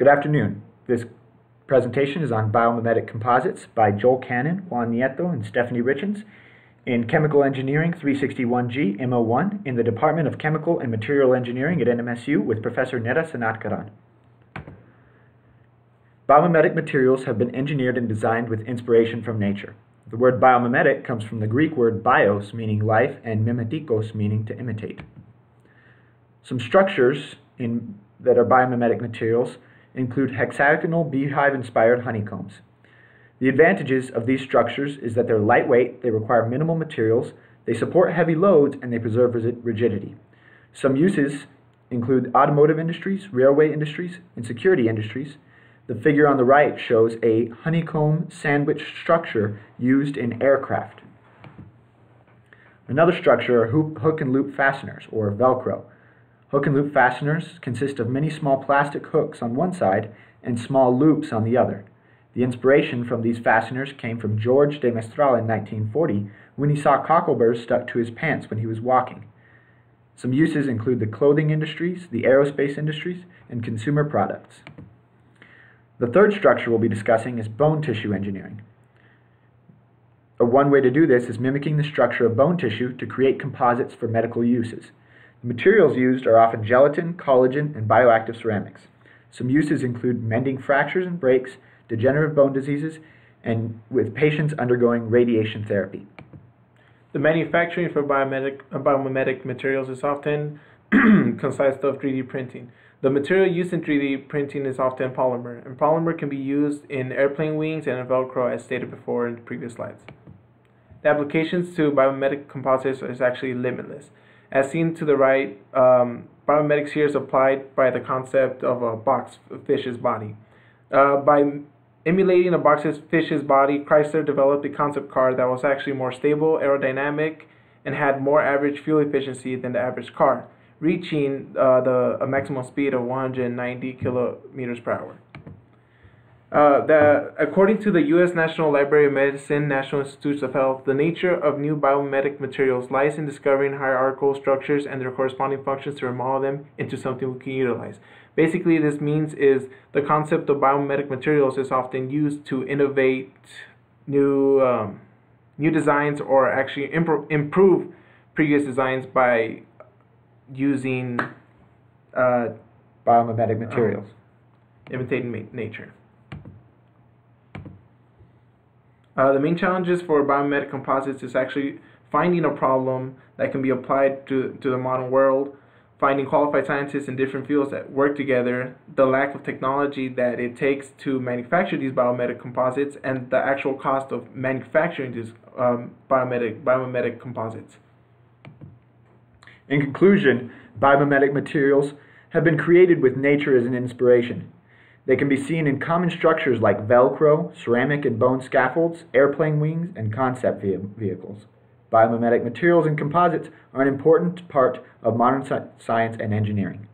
Good afternoon. This presentation is on biomimetic composites by Joel Cannon, Juan Nieto, and Stephanie Richens in Chemical Engineering 361G MO1 in the Department of Chemical and Material Engineering at NMSU with Professor Neda Sanatkaran. Biomimetic materials have been engineered and designed with inspiration from nature. The word biomimetic comes from the Greek word bios, meaning life, and mimetikos, meaning to imitate. Some structures in, that are biomimetic materials include hexagonal beehive-inspired honeycombs. The advantages of these structures is that they're lightweight, they require minimal materials, they support heavy loads, and they preserve rigidity. Some uses include automotive industries, railway industries, and security industries. The figure on the right shows a honeycomb sandwich structure used in aircraft. Another structure are hook and loop fasteners, or Velcro. Hook and loop fasteners consist of many small plastic hooks on one side and small loops on the other. The inspiration from these fasteners came from George de Mestral in 1940 when he saw cockleburrs stuck to his pants when he was walking. Some uses include the clothing industries, the aerospace industries, and consumer products. The third structure we'll be discussing is bone tissue engineering. A one way to do this is mimicking the structure of bone tissue to create composites for medical uses. The materials used are often gelatin, collagen, and bioactive ceramics. Some uses include mending fractures and breaks, degenerative bone diseases, and with patients undergoing radiation therapy. The manufacturing for biomimetic, uh, biomimetic materials is often consists of 3D printing. The material used in 3D printing is often polymer, and polymer can be used in airplane wings and in Velcro as stated before in the previous slides. The applications to biomimetic composites is actually limitless. As seen to the right, um, biomimetics here is applied by the concept of a box fish's body. Uh, by emulating a box fish's body, Chrysler developed a concept car that was actually more stable, aerodynamic, and had more average fuel efficiency than the average car, reaching uh, the, a maximum speed of 190 kilometers per hour. Uh, that according to the U.S. National Library of Medicine, National Institutes of Health, the nature of new biomimetic materials lies in discovering hierarchical structures and their corresponding functions to remodel them into something we can utilize. Basically, this means is the concept of biomimetic materials is often used to innovate new um, new designs or actually impro- improve previous designs by using uh, biomimetic materials, um, imitating nature. Uh, the main challenges for biomimetic composites is actually finding a problem that can be applied to, to the modern world, finding qualified scientists in different fields that work together, the lack of technology that it takes to manufacture these biomimetic composites, and the actual cost of manufacturing these um, biomimetic, biomimetic composites. In conclusion, biomimetic materials have been created with nature as an inspiration. They can be seen in common structures like Velcro, ceramic and bone scaffolds, airplane wings, and concept vehicles. Biomimetic materials and composites are an important part of modern science and engineering.